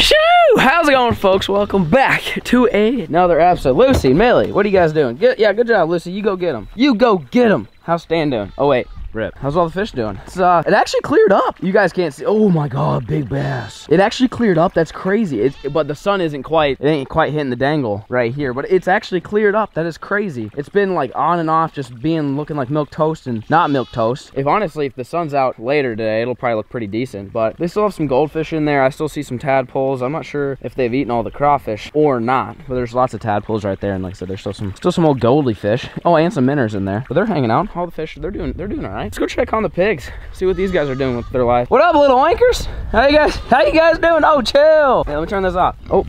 Shoo! How's it going, folks? Welcome back to another episode. Lucy, Millie, what are you guys doing? Yeah, good job, Lucy. You go get them. You go get them. How's Stan doing? Oh, wait. Rip. How's all the fish doing? It's, uh, it actually cleared up. You guys can't see. Oh my God, big bass. It actually cleared up. That's crazy. It's, but the sun isn't quite, it ain't quite hitting the dangle right here, but it's actually cleared up. That is crazy. It's been like on and off, just being looking like milk toast and not milk toast. If honestly, if the sun's out later today, it'll probably look pretty decent, but they still have some goldfish in there. I still see some tadpoles. I'm not sure if they've eaten all the crawfish or not, but there's lots of tadpoles right there. And like I said, there's still some, still some old goldie fish. Oh, and some minnows in there, but they're hanging out. All the fish, they're doing, they're doing all right. Let's go check on the pigs. See what these guys are doing with their life. What up, little anchors? How you guys? How you guys doing? Oh, chill. Hey, let me turn this off. Oh,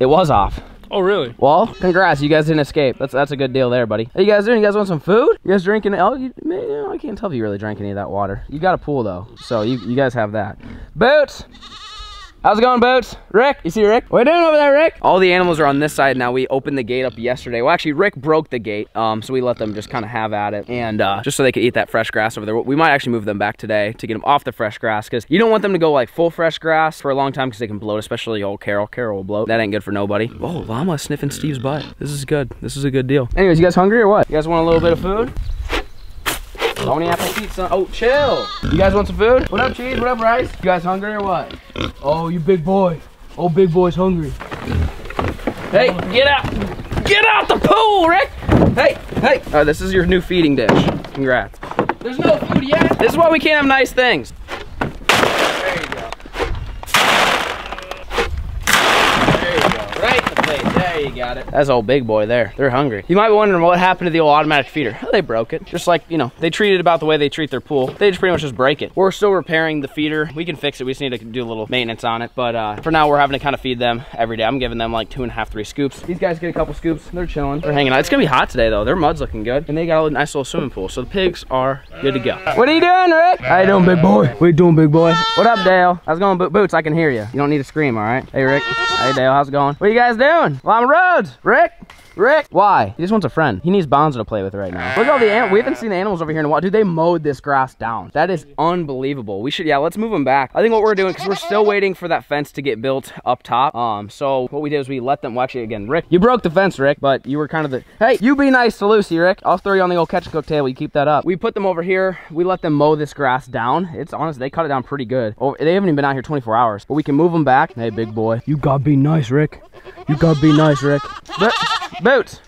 it was off. Oh, really? Well, congrats. You guys didn't escape. That's that's a good deal there, buddy. How you guys doing? You guys want some food? You guys drinking? Oh, you, man, I can't tell if you really drank any of that water. You got a pool though, so you you guys have that. Boots. How's it going, Boots? Rick, you see Rick? What are you doing over there, Rick? All the animals are on this side now. We opened the gate up yesterday. Well, actually, Rick broke the gate, um, so we let them just kind of have at it, and uh, just so they could eat that fresh grass over there. We might actually move them back today to get them off the fresh grass, because you don't want them to go like full fresh grass for a long time, because they can bloat, especially old Carol. Carol will bloat. That ain't good for nobody. Oh, llama sniffing Steve's butt. This is good. This is a good deal. Anyways, you guys hungry or what? You guys want a little bit of food? Don't even have to eat some. Oh, chill. You guys want some food? What up, cheese? What up, rice? You guys hungry or what? Oh, you big boy. Oh, big boy's hungry. Hey, get out. Get out the pool, Rick. Hey, hey. Oh, this is your new feeding dish. Congrats. There's no food yet. This is why we can't have nice things. There you go. There you go. Right in the face. There you got it. That's old big boy there. They're hungry. You might be wondering what happened to the old automatic feeder. Oh, they broke it. Just like, you know, they treat it about the way they treat their pool. They just pretty much just break it. We're still repairing the feeder. We can fix it. We just need to do a little maintenance on it. But uh, for now, we're having to kind of feed them every day. I'm giving them like two and a half, three scoops. These guys get a couple scoops. They're chilling. They're hanging out. It's gonna be hot today though. Their mud's looking good. And they got a nice little swimming pool. So the pigs are good to go. What are you doing, Rick? How you doing, big boy? What you doing, big boy? What up, Dale? How's it going, Boots? I can hear you. You don't need to scream, all right? Hey, Rick. Hey, Dale. How's it going? What are you guys doing? Llama Rhodes. Rick? Rick? Why? He just wants a friend. He needs Bonzo to play with right now. Look at all the an- we haven't seen the animals over here in a while. Dude, they mowed this grass down. That is unbelievable. We should, yeah, let's move them back. I think what we're doing, because we're still waiting for that fence to get built up top. Um, so what we did is we let them, well, actually, again, Rick, you broke the fence, Rick, but you were kind of the, hey, you be nice to Lucy, Rick. I'll throw you on the old catch and coat table. You keep that up. We put them over here. We let them mow this grass down. It's honest, they cut it down pretty good. Oh, they haven't even been out here 24 hours, but we can move them back. Hey, big boy. You gotta be nice, Rick. You gotta be nice, Rick. Bo- Boots.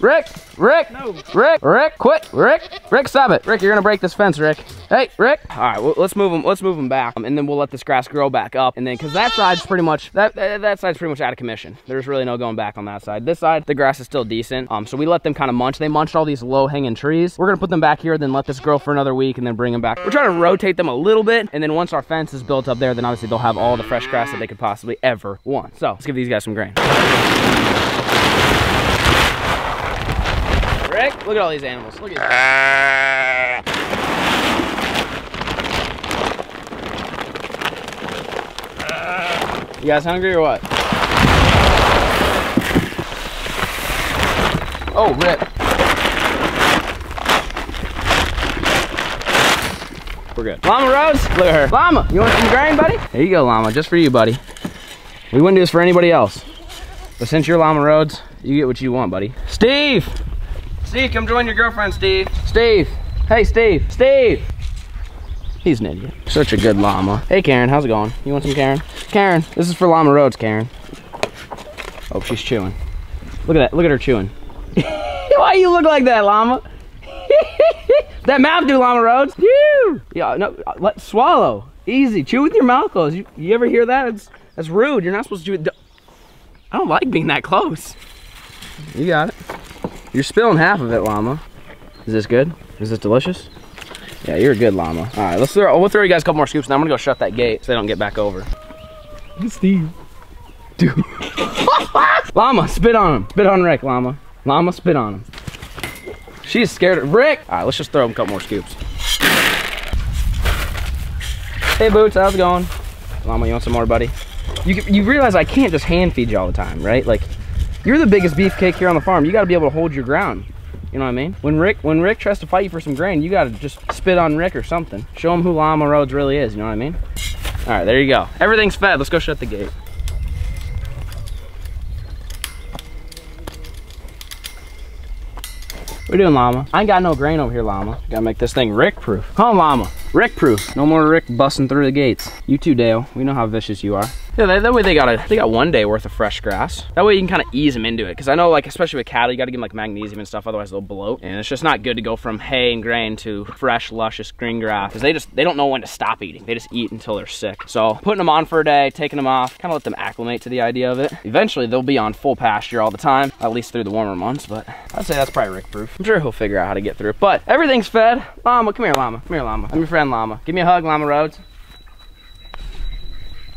Rick, Rick, No. Rick, Rick, quit, Rick, Rick, stop it, Rick, you're gonna break this fence, Rick. Hey, Rick. All right, well, let's move them. Let's move them back, um, and then we'll let this grass grow back up, and then because that side's pretty much that, that that side's pretty much out of commission. There's really no going back on that side. This side, the grass is still decent. Um, so we let them kind of munch. They munched all these low hanging trees. We're gonna put them back here, then let this grow for another week, and then bring them back. We're trying to rotate them a little bit, and then once our fence is built up there, then obviously they'll have all the fresh grass that they could possibly ever want. So let's give these guys some grain. Rick, look at all these animals. Look at You guys hungry or what? Oh, rip. We're good. Llama Rose, look at her. Llama, you want some grain, buddy? There you go, Llama, just for you, buddy. We wouldn't do this for anybody else. But since you're Llama Rhodes, you get what you want, buddy. Steve! Steve, come join your girlfriend, Steve. Steve! Hey, Steve! Steve! He's an idiot. Such a good llama. Hey, Karen, how's it going? You want some Karen? Karen, this is for Llama Rhodes, Karen. Oh, she's chewing. Look at that. Look at her chewing. Why you look like that, llama? that mouth do, Llama Rhodes. You. Yeah, no, uh, let swallow. Easy. Chew with your mouth closed. You, you ever hear that? It's that's rude. You're not supposed to do it. I don't like being that close. You got it. You're spilling half of it, llama. Is this good? Is this delicious? Yeah, you're a good llama. All right, let's throw. We'll throw you guys a couple more scoops. Now I'm gonna go shut that gate so they don't get back over. Steve. Dude. llama, spit on him. Spit on Rick, llama. Llama, spit on him. She's scared of Rick. All right, let's just throw him a couple more scoops. Hey, Boots, how's it going? Llama, you want some more, buddy? You you realize I can't just hand feed you all the time, right? Like, you're the biggest beefcake here on the farm. You got to be able to hold your ground. You know what I mean? When Rick when Rick tries to fight you for some grain, you got to just spit on Rick or something. Show him who Llama Rhodes really is. You know what I mean? All right, there you go. Everything's fed. Let's go shut the gate. What you doing, llama? I ain't got no grain over here, llama. Gotta make this thing Rick proof. Come on, llama. Rick proof. No more Rick busting through the gates. You too, Dale. We know how vicious you are. Yeah, that, that, way they got a they got one day worth of fresh grass. That way you can kind of ease them into it. Cause I know like, especially with cattle, you gotta give them like magnesium and stuff, otherwise they'll bloat. And it's just not good to go from hay and grain to fresh, luscious green grass. Cause they just, they don't know when to stop eating. They just eat until they're sick. So putting them on for a day, taking them off, kind of let them acclimate to the idea of it. Eventually they'll be on full pasture all the time, at least through the warmer months, but I'd say that's probably Rick proof. I'm sure he'll figure out how to get through it. But everything's fed. Llama, come here, llama. Come here, llama. I'm your friend, llama. Give me a hug, llama Rhodes.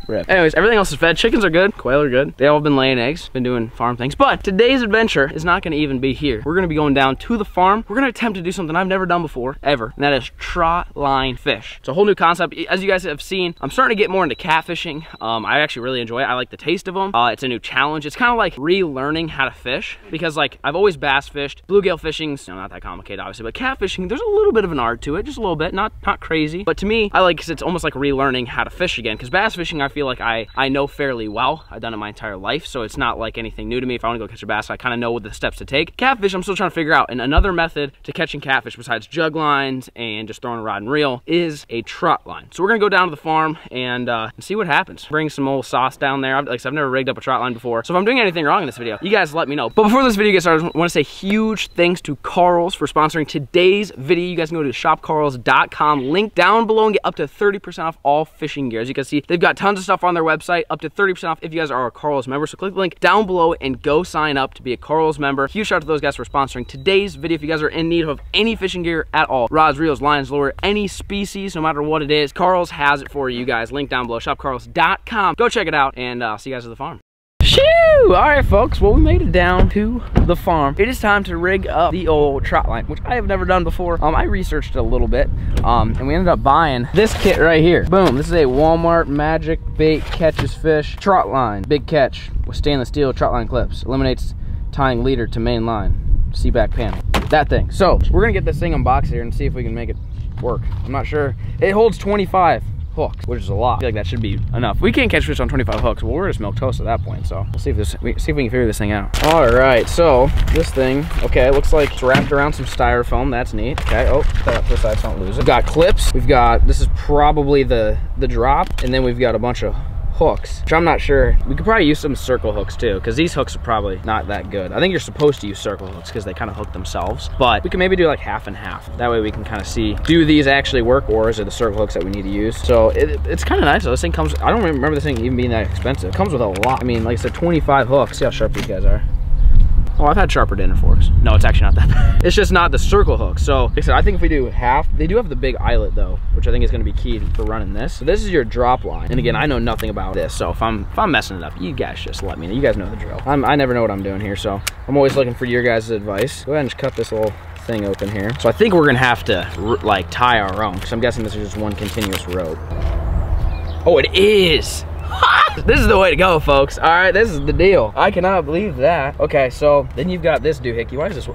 Rip. Anyways, everything else is fed. Chickens are good. Quail are good. They all have been laying eggs, been doing farm things. But today's adventure is not gonna even be here. We're gonna be going down to the farm. We're gonna attempt to do something I've never done before, ever. And that is trot line fish. It's a whole new concept. As you guys have seen, I'm starting to get more into catfishing. Um, I actually really enjoy it. I like the taste of them. Uh, it's a new challenge. It's kind of like relearning how to fish because like I've always bass fished. Bluegill fishing's you know, not that complicated, obviously, but catfishing, there's a little bit of an art to it, just a little bit, not not crazy. But to me, I like because it's almost like relearning how to fish again. Because bass fishing, I feel like I I know fairly well. I've done it my entire life, so it's not like anything new to me. If I want to go catch a bass, I kind of know what the steps to take. Catfish, I'm still trying to figure out. And another method to catching catfish besides jug lines and just throwing a rod and reel is a trot line. So we're gonna go down to the farm and, uh, see what happens. Bring some old sauce down there. Like I've never rigged up a trot line before. So if I'm doing anything wrong in this video, you guys let me know. But before this video gets started, I want to say huge thanks to Karls for sponsoring today's video. You guys can go to shopkarls.com, link down below and get up to 30% off all fishing gear. As you can see, they've got tons of stuff on their website, up to 30% off if you guys are a Karls member. So click the link down below and go sign up to be a Karls member. Huge shout out to those guys for sponsoring today's video. If you guys are in need of any fishing gear at all, rods, reels, lines, lure, any species, no matter what it is, Karls has it for you guys. Link down below, shopkarls.com. Go check it out and uh, see you guys at the farm. Shoo! All right, folks. Well, we made it down to the farm. It is time to rig up the old trot line, which I have never done before. Um, I researched a little bit, um, and we ended up buying this kit right here. Boom. This is a Walmart Magic Bait Catches Fish trot line. Big catch with stainless steel trot line clips. Eliminates tying leader to main line. See back panel. That thing. So, we're going to get this thing unboxed here and see if we can make it work. I'm not sure. It holds 25 hooks, which is a lot. I feel like that should be enough. We can't catch fish on 25 hooks. Well, we're just milk toast at that point. So we'll see if this, we, see if we can figure this thing out. All right, so this thing, okay, it looks like it's wrapped around some styrofoam. That's neat. Okay, oh, that this side, so don't lose it. We've got clips. We've got, this is probably the, the drop. And then we've got a bunch of hooks, which I'm not sure. We could probably use some circle hooks too, because these hooks are probably not that good. I think you're supposed to use circle hooks because they kind of hook themselves, but we can maybe do like half and half. That way we can kind of see, do these actually work or is it the circle hooks that we need to use? So it, it's kind of nice. This thing comes, I don't remember this thing even being that expensive. It comes with a lot. I mean, like I said, 25 hooks. See how sharp these guys are. Oh, I've had sharper dinner forks. No, it's actually not that bad. It's just not the circle hook. So, I said, I think if we do half, they do have the big eyelet though, which I think is gonna be key for running this. So this is your drop line. And again, I know nothing about this. So if I'm if I'm messing it up, you guys just let me know. You guys know the drill. I'm, I never know what I'm doing here. So I'm always looking for your guys' advice. Go ahead and just cut this little thing open here. So I think we're gonna have to like tie our own because I'm guessing this is just one continuous rope. Oh, it is. This is the way to go, folks. All right, this is the deal. I cannot believe that. Okay, so then you've got this doohickey. Why is this?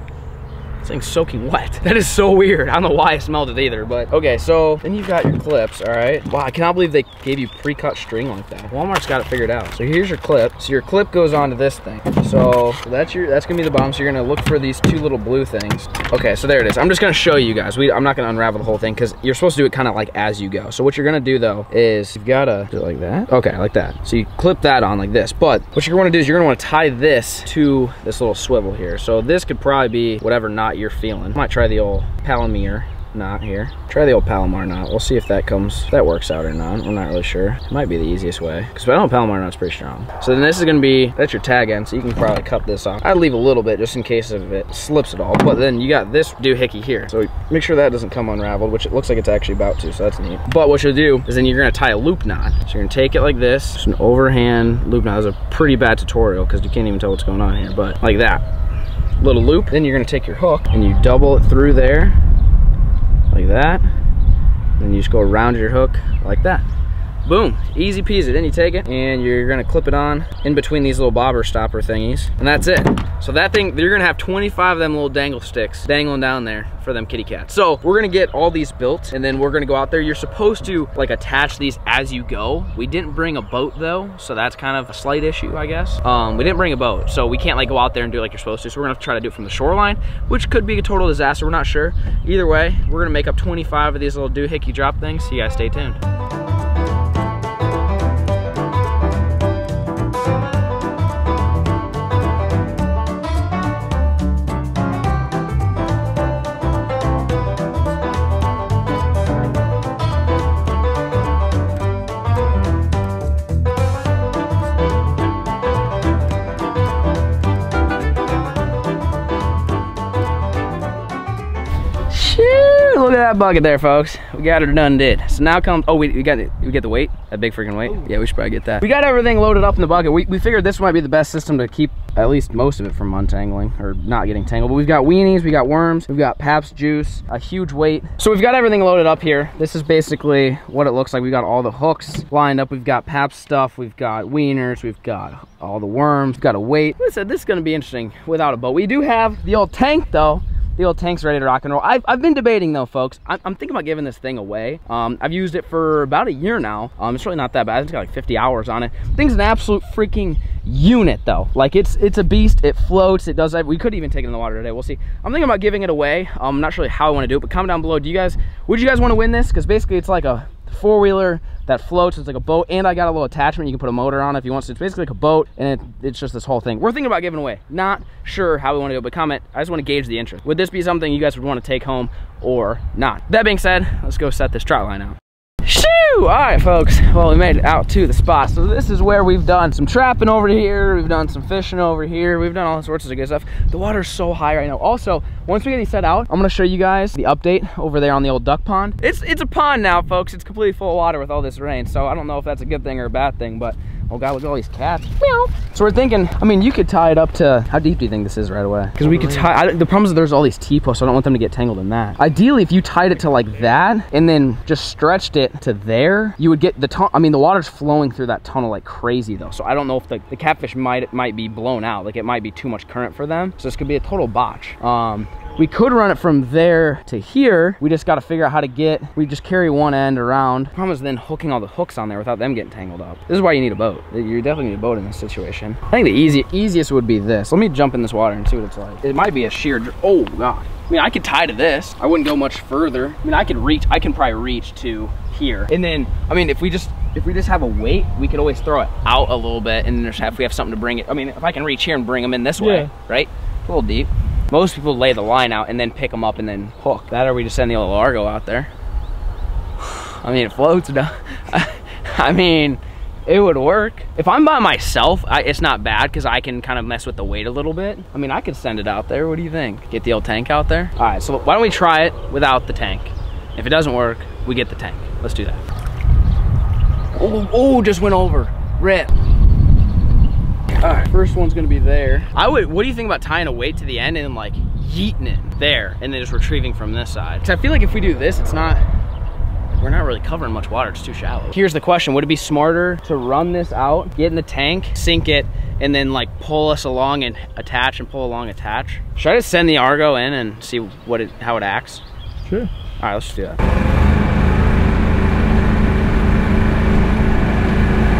This thing's soaking wet. That is so weird. I don't know why I smelled it either, but okay, so then you've got your clips, all right? Wow, I cannot believe they gave you pre-cut string like that. Walmart's got it figured out. So here's your clip. So your clip goes onto this thing. So that's your that's gonna be the bottom. So you're gonna look for these two little blue things. Okay, so there it is. I'm just gonna show you guys. We, I'm not gonna unravel the whole thing because you're supposed to do it kind of like as you go. So what you're gonna do though is you've gotta do it like that. Okay, like that. So you clip that on like this. But what you're gonna do is you're gonna wanna tie this to this little swivel here. So this could probably be whatever knot you're feeling. Might try the old Palomar knot here. Try the old Palomar knot. We'll see if that comes, if that works out or not. I'm not really sure. It might be the easiest way. Because I know Palomar knot's pretty strong. So then this is gonna be, that's your tag end, so you can probably cut this off. I'd leave a little bit just in case if it slips at all. But then you got this doohickey here. So make sure that doesn't come unraveled, which it looks like it's actually about to, so that's neat. But what you'll do is then you're gonna tie a loop knot. So you're gonna take it like this, just an overhand loop knot. That's a pretty bad tutorial because you can't even tell what's going on here, but like that little loop. Then you're gonna take your hook and you double it through there like that. Then you just go around your hook like that. Boom, easy peasy. Then you take it and you're gonna clip it on in between these little bobber stopper thingies. And that's it. So that thing, you're gonna have 25 of them little dangle sticks dangling down there for them kitty cats. So we're gonna get all these built and then we're gonna go out there. You're supposed to like attach these as you go. We didn't bring a boat though, so that's kind of a slight issue, I guess. Um, we didn't bring a boat, so we can't like go out there and do it like you're supposed to. So we're gonna try to do it from the shoreline, which could be a total disaster. We're not sure. Either way, we're gonna make up 25 of these little doohickey drop things. So you guys stay tuned. That bucket there, folks. We got it done did. So now comes, oh, we, we got. We get the weight, that big freaking weight. Yeah, we should probably get that. We got everything loaded up in the bucket. We, we figured this might be the best system to keep at least most of it from untangling or not getting tangled. But we've got weenies, we got worms, we've got Pabst juice, a huge weight. So we've got everything loaded up here. This is basically what it looks like. We've got all the hooks lined up. We've got Pabst stuff. We've got wieners. We've got all the worms. We've got a weight. Like I said, this is gonna be interesting without a boat. We do have the old tank though the old tank's ready to rock and roll. I've, I've been debating though, folks. I'm, I'm, thinking about giving this thing away. Um, I've used it for about a year now. Um, it's really not that bad. It's got like 50 hours on it. thing's an absolute freaking unit though. Like it's it's a beast. It floats. It does. We could even take it in the water today. We'll see. I'm thinking about giving it away. I'm not sure how I want to do it, but comment down below. Do you guys? Would you guys want to win this? Because basically, it's like a four-wheeler that floats. It's like a boat, and I got a little attachment. You can put a motor on if you want. So it's basically like a boat, and it, it's just this whole thing. We're thinking about giving away. Not sure how we want to do it, but comment. I just want to gauge the interest. Would this be something you guys would want to take home or not? That being said, let's go set this trot line out. All right, folks. Well, we made it out to the spot. So this is where we've done some trapping over here. We've done some fishing over here. We've done all sorts of good stuff. The water's so high right now. Also, once we get these set out, I'm gonna show you guys the update over there on the old duck pond. It's it's a pond now, folks. It's completely full of water with all this rain. So I don't know if that's a good thing or a bad thing, but Oh God, look at all these cats. Meow. So we're thinking, I mean, you could tie it up to, how deep do you think this is right away? Because we could tie, I, the problem is there's all these T-posts, so I don't want them to get tangled in that. Ideally, if you tied it to like that and then just stretched it to there, you would get the I mean, the water's flowing through that tunnel like crazy though. So I don't know if the, the catfish might might be blown out. Like it might be too much current for them. So this could be a total botch. Um, we could run it from there to here. We just got to figure out how to get, we just carry one end around. problem is then hooking all the hooks on there without them getting tangled up. This is why you need a boat. You definitely need a boat in this situation. I think the easy, easiest would be this. Let me jump in this water and see what it's like. It might be a sheer, oh God. I mean, I could tie to this. I wouldn't go much further. I mean, I could reach, I can probably reach to here. And then, I mean, if we just, if we just have a weight, we could always throw it out a little bit and then if we have something to bring it. I mean, if I can reach here and bring them in this way, yeah. right? a little deep. Most people lay the line out and then pick them up and then hook. That or we just send the old Argo out there. I mean, it floats. I mean, it would work. If I'm by myself, I, it's not bad because I can kind of mess with the weight a little bit. I mean, I could send it out there. What do you think? Get the old tank out there? All right, so why don't we try it without the tank? If it doesn't work, we get the tank. Let's do that. Oh, oh just went over. Rip. All right, first one's gonna be there. I would, what do you think about tying a weight to the end and like yeeting it there and then just retrieving from this side? Cause I feel like if we do this, it's not, we're not really covering much water, it's too shallow. Here's the question, would it be smarter to run this out, get in the tank, sink it, and then like pull us along and attach and pull along attach? Should I just send the Argo in and see what it, how it acts? Sure. All right, let's do that.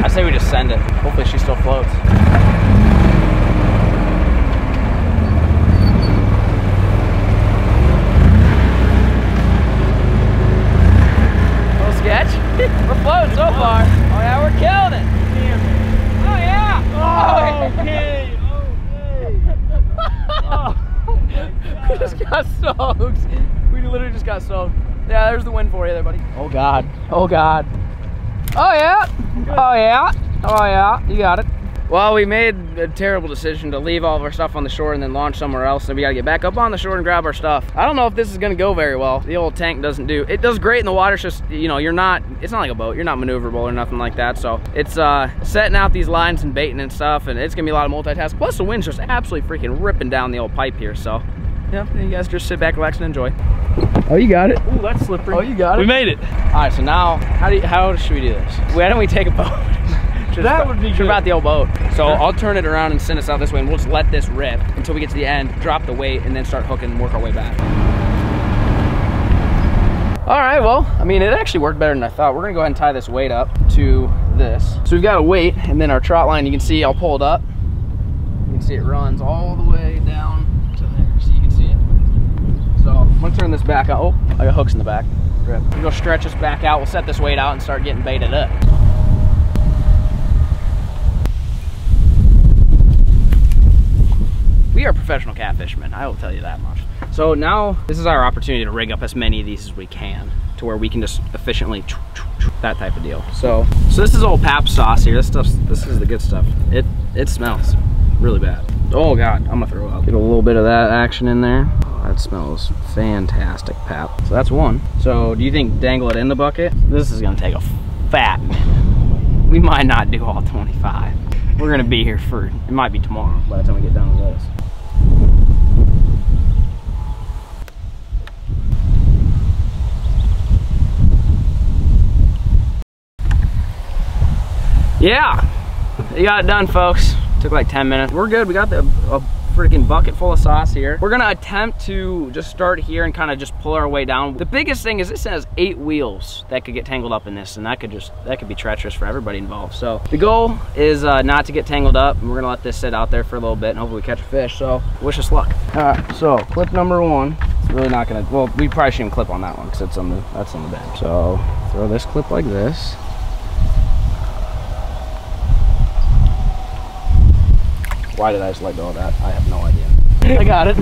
I say we just send it. Hopefully she still floats. we're floating so far. Oh yeah, we're killing it. Oh yeah. Oh, okay. Oh. we just got soaked. We literally just got soaked. Yeah, there's the wind for you there, buddy. Oh God. Oh God. Oh yeah. Oh yeah. Oh yeah. You got it. Well, we made a terrible decision to leave all of our stuff on the shore and then launch somewhere else. So we gotta get back up on the shore and grab our stuff. I don't know if this is gonna go very well. The old tank doesn't do, it does great in the water. It's just, you know, you're not, it's not like a boat. You're not maneuverable or nothing like that. So it's uh, setting out these lines and baiting and stuff. And it's gonna be a lot of multitasking. Plus the wind's just absolutely freaking ripping down the old pipe here. So Yep, and you guys just sit back, relax, and enjoy. Oh, you got it. Ooh, that's slippery. Oh, you got it. We made it. All right, so now, how do you, how should we do this? Why don't we take a boat? Just That would be just good. about the old boat. So I'll turn it around and send us out this way, and we'll just let this rip until we get to the end, drop the weight, and then start hooking and work our way back. All right, well, I mean, it actually worked better than I thought. We're gonna go ahead and tie this weight up to this. So we've got a weight, and then our trot line, you can see, I'll pull it up. You can see it runs all the way down to there, so you can see it. So I'm gonna turn this back out. Oh, I got hooks in the back. Rip. We'll go stretch this back out. We'll set this weight out and start getting baited up. We are professional catfishermen, I will tell you that much. So now this is our opportunity to rig up as many of these as we can to where we can just efficiently that type of deal. So so this is old pap sauce here. This stuff's this is the good stuff. It it smells really bad. Oh god, I'm gonna throw up. Get a little bit of that action in there. That smells fantastic, pap. So that's one. So do you think dangle it in the bucket? This is gonna take a fat. We might not do all 25. We're gonna be here for, it might be tomorrow by the time we get done with this. Yeah, you got it done, folks. Took like 10 minutes. We're good. We got the a freaking bucket full of sauce here. We're gonna attempt to just start here and kind of just pull our way down. The biggest thing is this has eight wheels that could get tangled up in this, and that could just that could be treacherous for everybody involved. So the goal is uh, not to get tangled up, we're gonna let this sit out there for a little bit, and hopefully catch a fish. So wish us luck. All right, so clip number one. It's really not gonna. Well, we probably shouldn't clip on that one because it's on the that's on the bed. So throw this clip like this. Why did I just let go of that? I have no idea. I got it.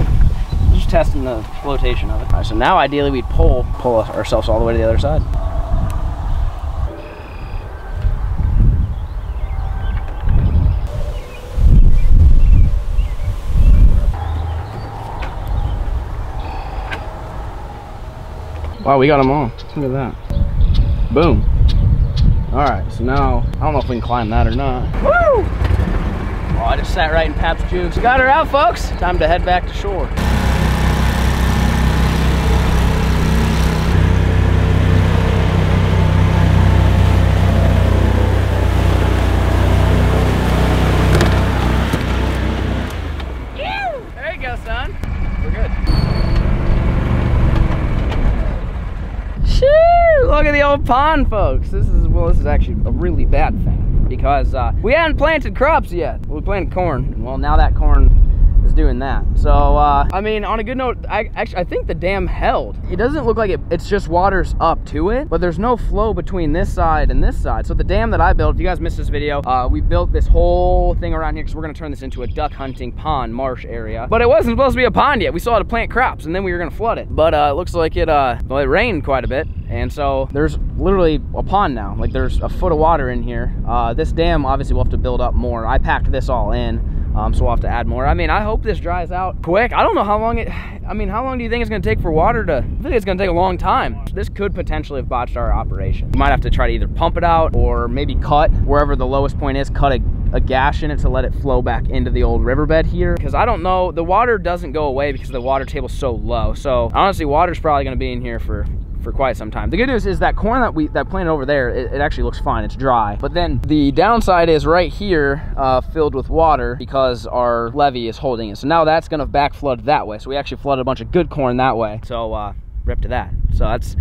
Just testing the flotation of it. All right, so now ideally we'd pull pull ourselves all the way to the other side. Wow, we got them all. Look at that. Boom. All right, so now, I don't know if we can climb that or not. Woo! Oh, I just sat right in Pap's juice. Got her out, folks. Time to head back to shore. There you go, son. We're good. Shoo! Look at the old pond, folks. This is well, this is actually a really bad thing because uh, we hadn't planted crops yet. We planted corn. Well, now that corn is doing that. So, uh, I mean, on a good note, I actually I think the dam held. It doesn't look like it, it's just water's up to it, but there's no flow between this side and this side. So the dam that I built, if you guys missed this video, uh, we built this whole thing around here because we're gonna turn this into a duck hunting pond marsh area. But it wasn't supposed to be a pond yet. We still had to plant crops and then we were gonna flood it. But uh, it looks like it, uh, well, it rained quite a bit. And so there's literally a pond now. Like there's a foot of water in here. Uh, this dam, obviously we'll have to build up more. I packed this all in. Um, so we'll have to add more. I mean, I hope this dries out quick. I don't know how long it, I mean, how long do you think it's gonna take for water to, I think it's gonna take a long time. This could potentially have botched our operation. We might have to try to either pump it out or maybe cut wherever the lowest point is, cut a, a gash in it to let it flow back into the old riverbed here. Cause I don't know, the water doesn't go away because the water table's so low. So honestly, water's probably gonna be in here for for quite some time. The good news is that corn that we that planted over there, it, it actually looks fine. It's dry. But then the downside is right here, uh, filled with water because our levee is holding it. So now that's gonna back flood that way. So we actually flooded a bunch of good corn that way. So uh, rip to that. So that's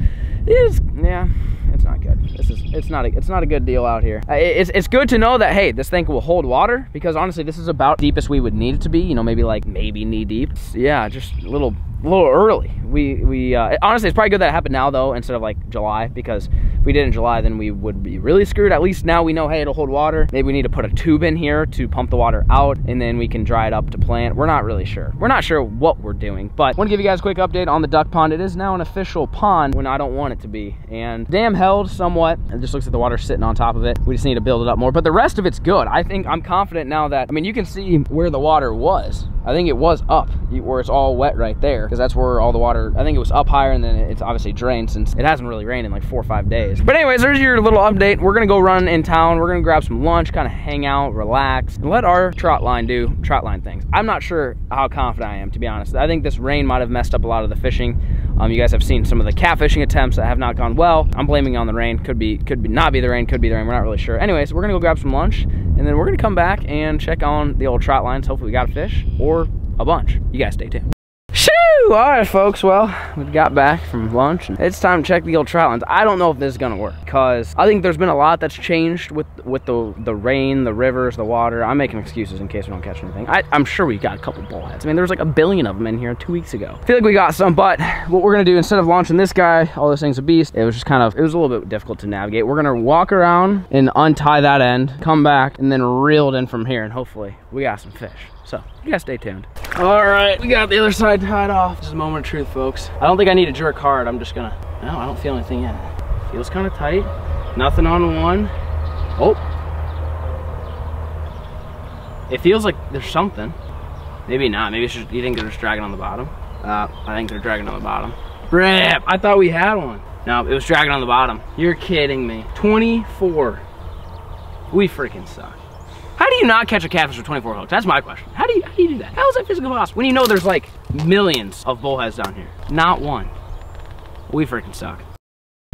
is yeah. It's not good. This is it's not a it's not a good deal out here. Uh, it's it's good to know that hey, this thing will hold water because honestly, this is about deepest we would need it to be. You know, maybe like maybe knee deep. Yeah, just a little little early. We we uh, honestly, it's probably good that it happened now though instead of like July because if we did in July, then we would be really screwed. At least now we know hey, it'll hold water. Maybe we need to put a tube in here to pump the water out, and then we can dry it up to plant. We're not really sure. We're not sure what we're doing, but I want to give you guys a quick update on the duck pond. It is now an official pond when I don't want it to be, and dam held somewhat. It just looks like the water's sitting on top of it. We just need to build it up more, but the rest of it's good. I think I'm confident now that I mean you can see where the water was. I think it was up where it's all wet right there because that's where all the water. I think it was up higher and then it's obviously drained since it hasn't really rained in like four or five days. But anyways, there's your little update. We're gonna go run in town. We're gonna grab some lunch, kind of hang out, relax, and let our trot line do trot line things. I'm not sure how confident I am, to be honest. I think this rain might have messed up a lot of the fishing. Um, you guys have seen some of the catfishing attempts that have not gone well. I'm blaming on the rain. Could be, could be not be the rain, could be the rain. We're not really sure. Anyways, we're gonna go grab some lunch, and then we're gonna come back and check on the old trot lines. Hopefully we got a fish or a bunch. You guys stay tuned. All right, folks. Well, we got back from lunch, and it's time to check the old trot lines. I don't know if this is gonna work because I think there's been a lot that's changed with with the the rain, the rivers, the water. I'm making excuses in case we don't catch anything. I, am sure we got a couple bullheads. I mean, there was like a billion of them in here two weeks ago. I feel like we got some, but what we're gonna do instead of launching this guy, all this thing's a beast. It was just kind of it was a little bit difficult to navigate. We're gonna walk around and untie that end, come back, and then reel it in from here, and hopefully we got some fish. So you guys stay tuned. All right, we got the other side tied off. This is a moment of truth, folks. I don't think I need to jerk hard. I'm just gonna, no, I don't feel anything yet. Feels kind of tight. Nothing on one. Oh. It feels like there's something. Maybe not. Maybe just, you think they're just dragging on the bottom? Uh, I think they're dragging on the bottom. Rip! I thought we had one. No, it was dragging on the bottom. You're kidding me. 24. We freaking suck. How do you not catch a catfish with 24 hooks? That's my question. How do you, how do, you do that? How is that physically possible? When you know there's like millions of bullheads down here. Not one. We freaking suck.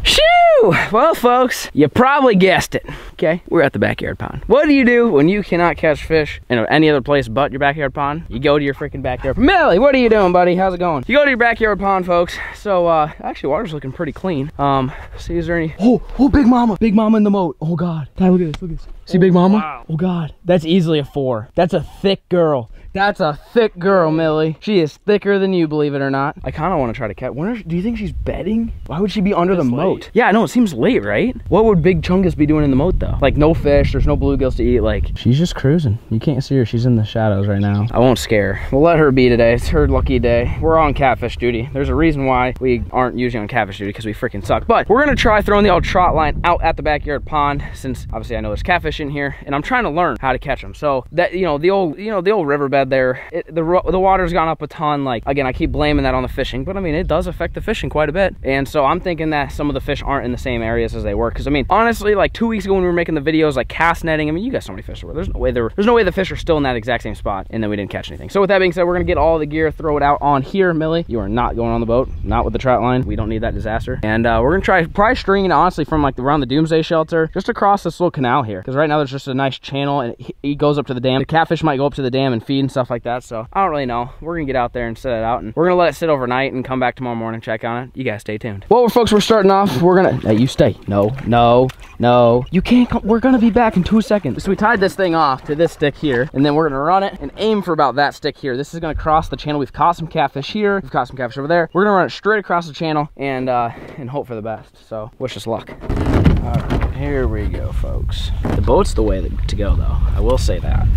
Shoo! Well, folks, you probably guessed it. Okay, we're at the backyard pond. What do you do when you cannot catch fish in any other place but your backyard pond? You go to your freaking backyard. Millie, what are you doing, buddy? How's it going? You go to your backyard pond, folks. So, uh, actually, water's looking pretty clean. Um, see, is there any? Oh, oh, big mama, big mama in the moat. Oh God, Ty, look at this, look at this. See, oh, big mama? Wow. Oh God, that's easily a four. That's a thick girl. That's a thick girl, Millie. She is thicker than you, believe it or not. I kind of want to try to catch. Wonder, do you think she's bedding? Why would she be under the moat? Late. Yeah, no, it seems late, right? What would Big Chungus be doing in the moat, though? Like, no fish. There's no bluegills to eat. Like, she's just cruising. You can't see her. She's in the shadows right now. I won't scare. We'll let her be today. It's her lucky day. We're on catfish duty. There's a reason why we aren't usually on catfish duty because we freaking suck. But we're going to try throwing the old trot line out at the backyard pond since obviously I know there's catfish in here and I'm trying to learn how to catch them. So that, you know, the old, you know, the old riverbed there, it, the the water's gone up a ton. Like, again, I keep blaming that on the fishing, but I mean, it does affect the fishing quite a bit. And so I'm thinking that some of the fish aren't in the same areas as they were. Cause I mean, honestly, like two weeks ago when we were making the videos, like cast netting, I mean, you got so many fish. There's no way there, there's no way the fish are still in that exact same spot. And then we didn't catch anything. So with that being said, we're gonna get all the gear, throw it out on here, Millie. You are not going on the boat, not with the trot line. We don't need that disaster. And uh, we're gonna try probably stringing honestly from like around the Doomsday shelter, just across this little canal here. Cause right now there's just a nice channel and he goes up to the dam. The catfish might go up to the dam and feed and stuff like that. So I don't really know. We're gonna get out there and set it out and we're gonna let it sit overnight and come back tomorrow morning check on it. You guys stay tuned. Well, folks, we're starting off. We're gonna, hey, you stay. No, no, no. You can't we're gonna be back in two seconds. So we tied this thing off to this stick here and then we're gonna run it and aim for about that stick here. This is gonna cross the channel. We've caught some catfish here. We've caught some catfish over there. We're gonna run it straight across the channel and, uh, and hope for the best. So wish us luck. Here we go, folks. The boat's the way to go though. I will say that.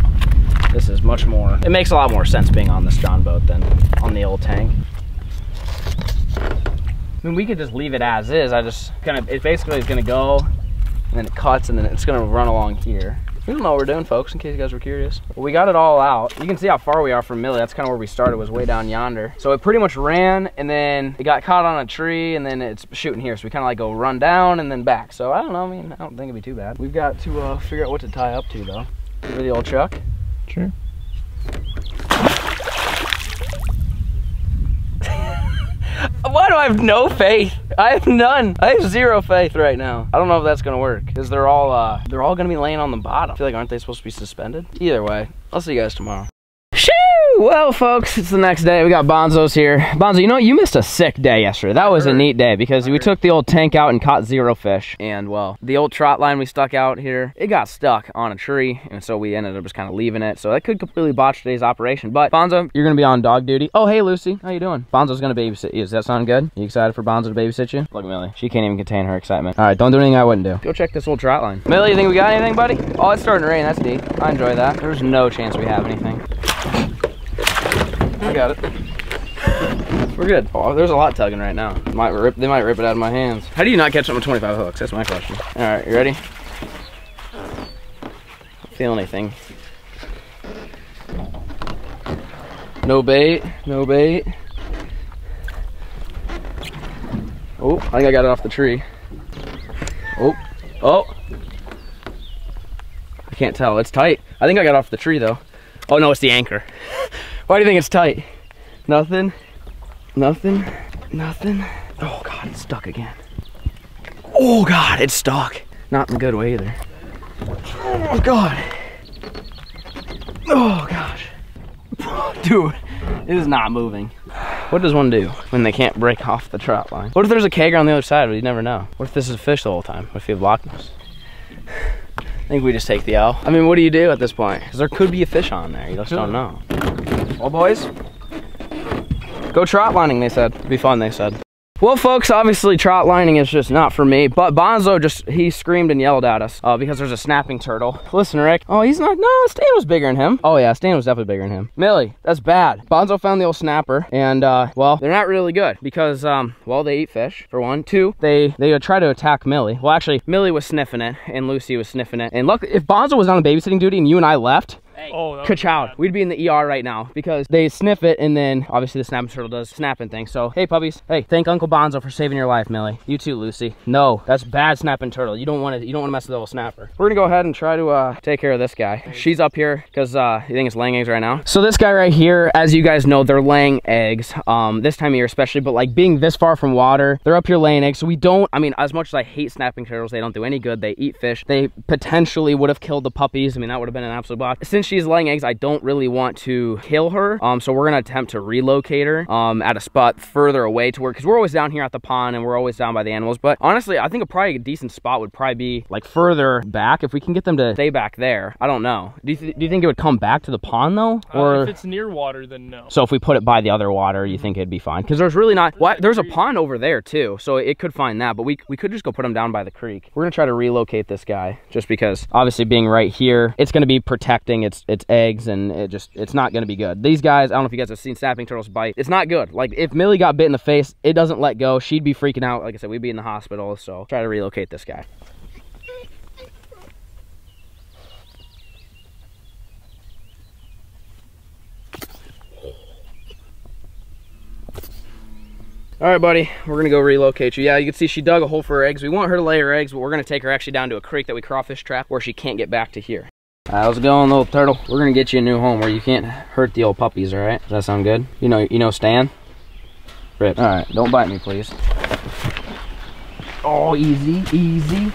This is much more, it makes a lot more sense being on this John boat than on the old tank. I mean, we could just leave it as is. I just kind of, it basically is gonna go and then it cuts and then it's gonna run along here. We don't know what we're doing, folks, in case you guys were curious. Well, we got it all out. You can see how far we are from Millie. That's kind of where we started, was way down yonder. So it pretty much ran, and then it got caught on a tree, and then it's shooting here. So we kind of like go run down and then back. So I don't know. I mean, I don't think it'd be too bad. We've got to uh, figure out what to tie up to, though. Give the old chuck. Sure. Why do I have no faith? I have none. I have zero faith right now. I don't know if that's gonna work because they're all uh, they're all gonna be laying on the bottom. I feel like aren't they supposed to be suspended? Either way, I'll see you guys tomorrow. Well, folks, it's the next day. We got Bonzo's here. Bonzo, you know, you missed a sick day yesterday. That was a neat day because we took the old tank out and caught zero fish. And, well, the old trot line we stuck out here, it got stuck on a tree. And so we ended up just kind of leaving it. So that could completely botch today's operation. But, Bonzo, you're going to be on dog duty. Oh, hey, Lucy. How you doing? Bonzo's going to babysit you. Does that sound good? You excited for Bonzo to babysit you? Look at Millie. She can't even contain her excitement. All right, don't do anything I wouldn't do. Go check this old trot line. Millie, you think we got anything, buddy? Oh, it's starting to rain. That's neat. I enjoy that. There's no chance we have anything. I got it. We're good. Oh, there's a lot tugging right now. Might rip, they might rip it out of my hands. How do you not catch something with 25 hooks? That's my question. All right, you ready? Don't Feel anything? No bait, no bait. Oh, I think I got it off the tree. Oh, oh. I can't tell. It's tight. I think I got off the tree though. Oh no, it's the anchor. Why do you think it's tight? Nothing. Nothing. Nothing. Oh God, it's stuck again. Oh God, it's stuck. Not in a good way either. Oh God. Oh gosh. Dude, it is not moving. What does one do when they can't break off the trot line? What if there's a kegger on the other side? We never know. What if this is a fish the whole time? What if you have Loch Ness? I think we just take the L. I mean, what do you do at this point? Because there could be a fish on there. You just don't know. Well, boys, go trot lining, they said. It'd be fun, they said. Well, folks, obviously trot lining is just not for me, but Bonzo just, he screamed and yelled at us uh, because there's a snapping turtle. Listen, Rick. Oh, he's not, no, Stan was bigger than him. Oh yeah, Stan was definitely bigger than him. Millie, that's bad. Bonzo found the old snapper and, uh, well, they're not really good because, um, well, they eat fish, for one. Two, they, they try to attack Millie. Well, actually, Millie was sniffing it and Lucy was sniffing it. And look, if Bonzo was on babysitting duty and you and I left, Oh, Ka-chow. We'd be in the ER right now because they sniff it and then obviously the snapping turtle does snapping things. So, hey puppies. Hey, thank Uncle Bonzo for saving your life, Millie. You too, Lucy. No, that's bad snapping turtle. You don't want to you don't want to mess with the little snapper. We're gonna go ahead and try to uh, take care of this guy. She's up here because uh, you think it's laying eggs right now. So this guy right here, as you guys know, they're laying eggs um, this time of year especially, but like being this far from water, they're up here laying eggs. So we don't, I mean, as much as I hate snapping turtles, they don't do any good. They eat fish. They potentially would have killed the puppies. I mean, that would have been an absolute blast. Since she's laying eggs, I don't really want to kill her. Um, so we're gonna attempt to relocate her um, at a spot further away to where, because we're always down here at the pond and we're always down by the animals. But honestly, I think a probably a decent spot would probably be like further back. If we can get them to stay back there, I don't know. Do you, th do you think it would come back to the pond though? Or uh, if it's near water, then no. So if we put it by the other water, you think it'd be fine? Because there's really not, what? There's a pond over there too. So it could find that, but we, we could just go put them down by the creek. We're gonna try to relocate this guy just because obviously being right here, it's gonna be protecting its, its eggs and it just, it's not gonna be good. These guys, I don't know if you guys have seen snapping turtles bite. It's not good. Like if Millie got bit in the face, it doesn't let go. She'd be freaking out. Like I said, we'd be in the hospital. So try to relocate this guy. All right, buddy, we're gonna go relocate you. Yeah, you can see she dug a hole for her eggs. We want her to lay her eggs, but we're gonna take her actually down to a creek that we crawfish trap where she can't get back to here. How's it going, little turtle? We're gonna get you a new home where you can't hurt the old puppies, all right? Does that sound good? You know, you know Stan? Rip. All right, don't bite me, please. Oh, easy, easy.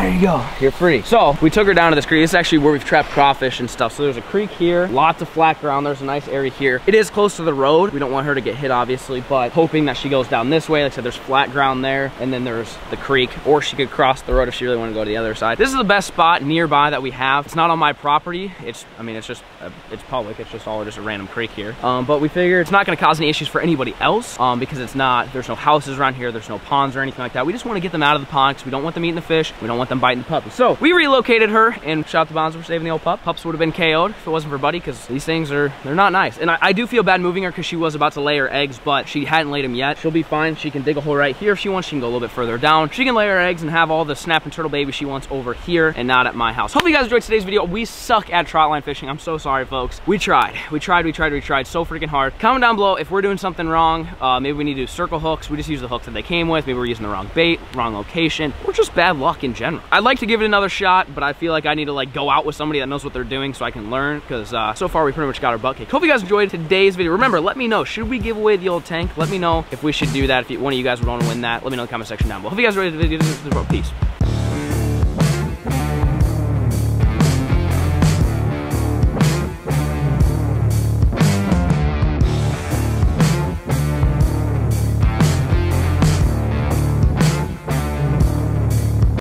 There you go, you're free. So we took her down to this creek. This is actually where we've trapped crawfish and stuff. So there's a creek here, lots of flat ground. There's a nice area here. It is close to the road. We don't want her to get hit obviously, but hoping that she goes down this way. Like I said, there's flat ground there and then there's the creek or she could cross the road if she really wanted to go to the other side. This is the best spot nearby that we have. It's not on my property. It's, I mean, it's just, uh, it's public. It's just all just a random creek here. Um, but we figure it's not gonna cause any issues for anybody else um, because it's not, there's no houses around here. There's no ponds or anything like that. We just want to get them out of the pond because we don't want them eating the fish. We don't want them biting the puppies. So we relocated her and shot the Bonzo for saving the old pup. Pups would have been KO'd if it wasn't for Buddy because these things are, they're not nice. And I, I do feel bad moving her because she was about to lay her eggs, but she hadn't laid them yet. She'll be fine. She can dig a hole right here if she wants. She can go a little bit further down. She can lay her eggs and have all the snapping turtle babies she wants over here and not at my house. Hopefully you guys enjoyed today's video. We suck at trot line fishing. I'm so sorry, folks. We tried. We tried, we tried, we tried so freaking hard. Comment down below if we're doing something wrong. Uh, maybe we need to do circle hooks. We just use the hooks that they came with. Maybe we're using the wrong bait, wrong location, or just bad luck in general. I'd like to give it another shot, but I feel like I need to like go out with somebody that knows what they're doing so I can learn because uh, so far we pretty much got our butt kicked. Hope you guys enjoyed today's video. Remember, let me know, should we give away the old tank? Let me know if we should do that. If you, one of you guys would want to win that, let me know in the comment section down below. Hope you guys enjoyed the video. Peace.